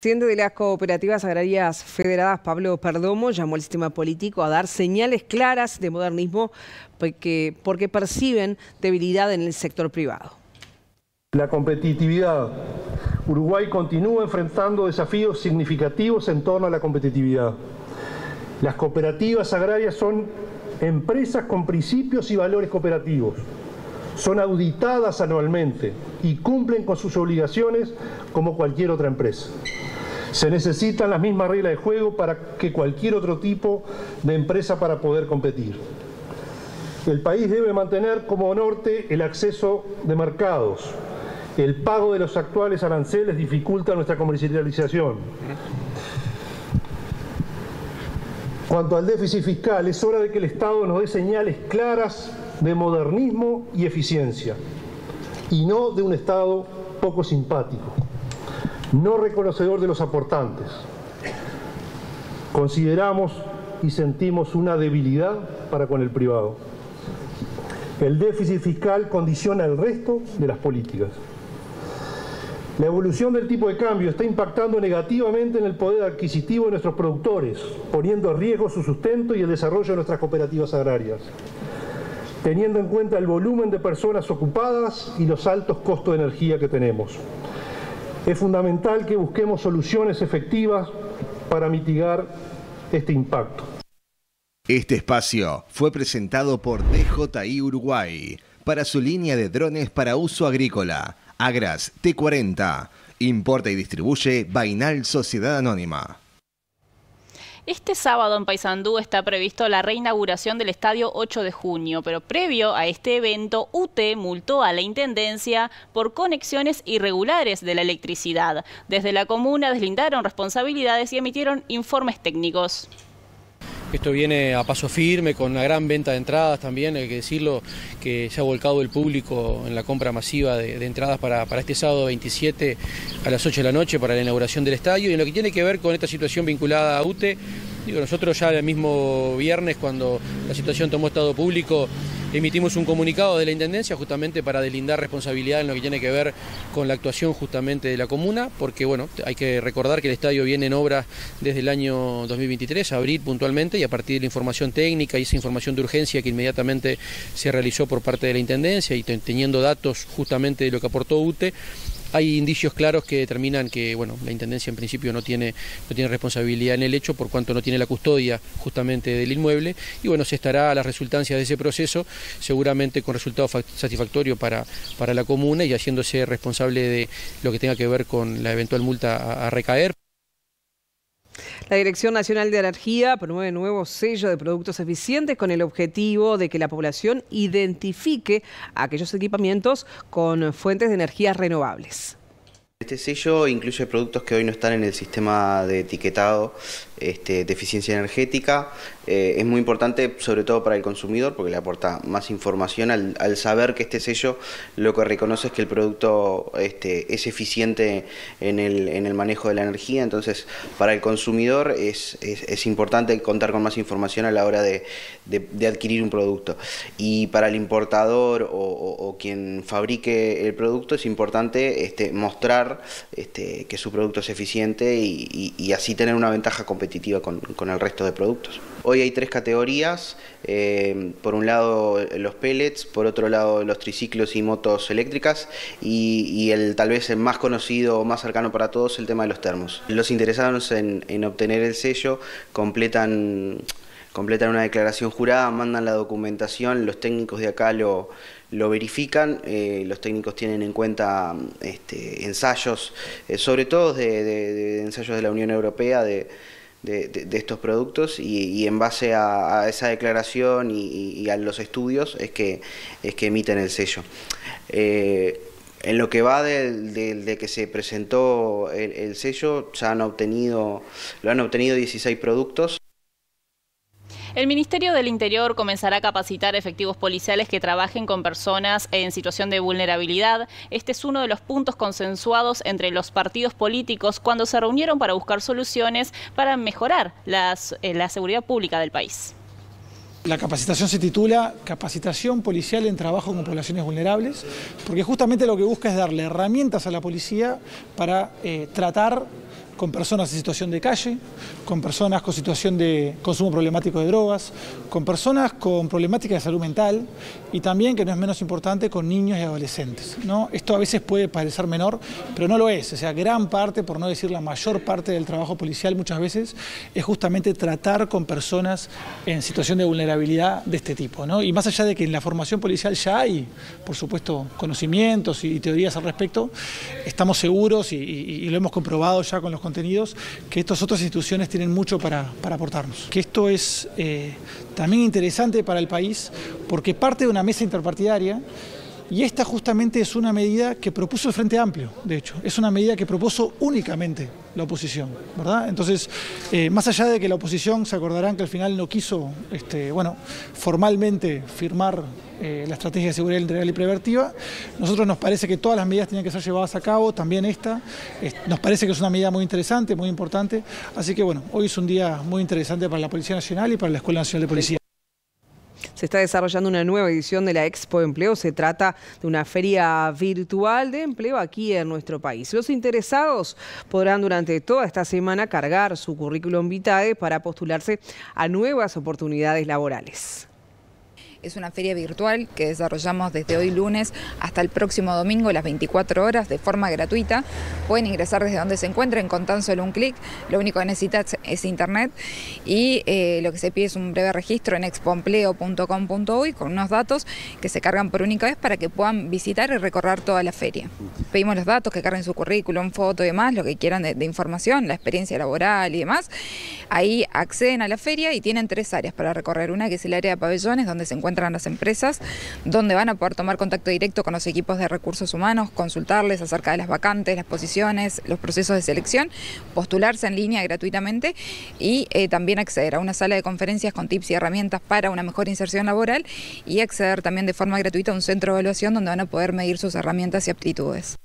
presidente de las cooperativas agrarias federadas, Pablo Perdomo, llamó al sistema político a dar señales claras de modernismo porque perciben debilidad en el sector privado. La competitividad. Uruguay continúa enfrentando desafíos significativos en torno a la competitividad. Las cooperativas agrarias son empresas con principios y valores cooperativos. Son auditadas anualmente y cumplen con sus obligaciones como cualquier otra empresa. Se necesitan las mismas reglas de juego para que cualquier otro tipo de empresa para poder competir. El país debe mantener como norte el acceso de mercados. El pago de los actuales aranceles dificulta nuestra comercialización. Cuanto al déficit fiscal, es hora de que el Estado nos dé señales claras de modernismo y eficiencia, y no de un Estado poco simpático no reconocedor de los aportantes. Consideramos y sentimos una debilidad para con el privado. El déficit fiscal condiciona el resto de las políticas. La evolución del tipo de cambio está impactando negativamente en el poder adquisitivo de nuestros productores, poniendo en riesgo su sustento y el desarrollo de nuestras cooperativas agrarias, teniendo en cuenta el volumen de personas ocupadas y los altos costos de energía que tenemos. Es fundamental que busquemos soluciones efectivas para mitigar este impacto. Este espacio fue presentado por DJI Uruguay para su línea de drones para uso agrícola, Agras T40. Importa y distribuye Bainal Sociedad Anónima. Este sábado en Paysandú está previsto la reinauguración del estadio 8 de junio, pero previo a este evento, UTE multó a la Intendencia por conexiones irregulares de la electricidad. Desde la comuna deslindaron responsabilidades y emitieron informes técnicos. Esto viene a paso firme, con una gran venta de entradas también, hay que decirlo, que se ha volcado el público en la compra masiva de, entradas para, este sábado 27 a las 8 de la noche para la inauguración del estadio. Y en lo que tiene que ver con esta situación vinculada a UTE, nosotros ya el mismo viernes, cuando la situación tomó estado público, emitimos un comunicado de la Intendencia justamente para delindar responsabilidad en lo que tiene que ver con la actuación justamente de la comuna, porque bueno, hay que recordar que el estadio viene en obra desde el año 2023, abril puntualmente, y a partir de la información técnica y esa información de urgencia que inmediatamente se realizó por parte de la Intendencia y teniendo datos justamente de lo que aportó UTE, hay indicios claros que determinan que bueno, la Intendencia en principio no tiene, no tiene responsabilidad en el hecho por cuanto no tiene la custodia justamente del inmueble y bueno, se estará a las resultancias de ese proceso seguramente con resultado satisfactorio para, para la comuna y haciéndose responsable de lo que tenga que ver con la eventual multa a recaer. La Dirección Nacional de Energía promueve nuevo sello de productos eficientes con el objetivo de que la población identifique aquellos equipamientos con fuentes de energías renovables. Este sello incluye productos que hoy no están en el sistema de etiquetado este, de eficiencia energética. Eh, es muy importante sobre todo para el consumidor porque le aporta más información al, saber que este sello lo que reconoce es que el producto este, es eficiente en el, manejo de la energía. Entonces para el consumidor es, importante contar con más información a la hora de, adquirir un producto. Y para el importador o, quien fabrique el producto es importante este, mostrar este, que su producto es eficiente y, y así tener una ventaja competitiva con, el resto de productos. Hoy hay tres categorías, eh, por un lado los pellets, por otro lado los triciclos y motos eléctricas y, el tal vez el más conocido o más cercano para todos el tema de los termos. Los interesados en, obtener el sello completan completan una declaración jurada, mandan la documentación, los técnicos de acá lo, lo verifican, eh, los técnicos tienen en cuenta este, ensayos, eh, sobre todo de, ensayos de la Unión Europea, de, de, estos productos y, en base a, esa declaración y, a los estudios es que, es que emiten el sello. Eh, en lo que va de, que se presentó el, el, sello, ya han obtenido, lo han obtenido 16 productos. El Ministerio del Interior comenzará a capacitar efectivos policiales que trabajen con personas en situación de vulnerabilidad. Este es uno de los puntos consensuados entre los partidos políticos cuando se reunieron para buscar soluciones para mejorar eh, la seguridad pública del país. La capacitación se titula Capacitación Policial en Trabajo con Poblaciones Vulnerables, porque justamente lo que busca es darle herramientas a la policía para eh, tratar con personas en situación de calle, con personas con situación de consumo problemático de drogas, con personas con problemática de salud mental y también, que no es menos importante, con niños y adolescentes. Esto a veces puede parecer menor, pero no lo es. O sea, gran parte, por no decir la mayor parte del trabajo policial muchas veces, es justamente tratar con personas en situación de vulnerabilidad de este tipo. ¿no? Y más allá de que en la formación policial ya hay, por supuesto, conocimientos y teorías al respecto, estamos seguros y, lo hemos comprobado ya con los contenidos, que estas otras instituciones tienen mucho para, aportarnos. Que esto es eh, también interesante para el país porque parte de una mesa interpartidaria y esta justamente es una medida que propuso el Frente Amplio, de hecho, es una medida que propuso únicamente la oposición, ¿verdad? Entonces, eh, más allá de que la oposición, se acordarán que al final no quiso, este, bueno, formalmente firmar eh, la estrategia de seguridad integral y preventiva, nosotros nos parece que todas las medidas tienen que ser llevadas a cabo, también esta, nos parece que es una medida muy interesante, muy importante, así que bueno, hoy es un día muy interesante para la Policía Nacional y para la Escuela Nacional de Policía se está desarrollando una nueva edición de la Expo Empleo. Se trata de una feria virtual de empleo aquí en nuestro país. Los interesados podrán durante toda esta semana cargar su currículum vitae para postularse a nuevas oportunidades laborales. Es una feria virtual que desarrollamos desde hoy lunes hasta el próximo domingo, las 24 horas, de forma gratuita. Pueden ingresar desde donde se encuentren con tan solo un clic. Lo único que necesitan es internet y eh, lo que se pide es un breve registro en expoempleo.com.uy con unos datos que se cargan por única vez para que puedan visitar y recorrer toda la feria. Pedimos los datos que carguen su currículum, foto y demás, lo que quieran de, de información, la experiencia laboral y demás. Ahí acceden a la feria y tienen tres áreas para recorrer. Una que es el área de pabellones, donde se encuentra encuentran las empresas, donde van a poder tomar contacto directo con los equipos de recursos humanos, consultarles acerca de las vacantes, las posiciones, los procesos de selección, postularse en línea gratuitamente y eh, también acceder a una sala de conferencias con tips y herramientas para una mejor inserción laboral y acceder también de forma gratuita a un centro de evaluación donde van a poder medir sus herramientas y aptitudes.